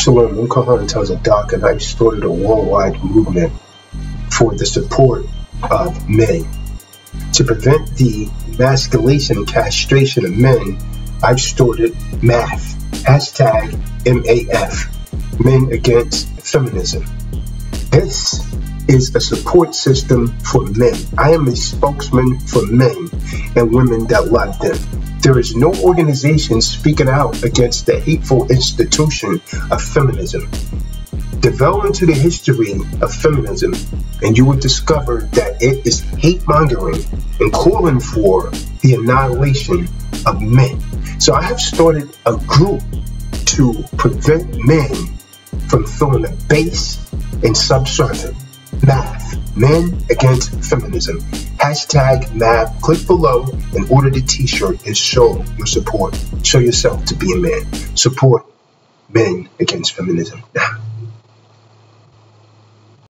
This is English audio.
Shalom, Tazadaq and I've started a worldwide movement for the support of men. To prevent the emasculation and castration of men, I've started MAF, hashtag MAF, Men Against Feminism. This is a support system for men. I am a spokesman for men and women that love them. There is no organization speaking out against the hateful institution of feminism. Delve into the history of feminism, and you will discover that it is hate mongering and calling for the annihilation of men. So I have started a group to prevent men from feeling abased and subservient. MAF, Men Against Feminism. Hashtag MAF. Click below and order the t-shirt and show your support. Show yourself to be a man. Support Men Against Feminism now.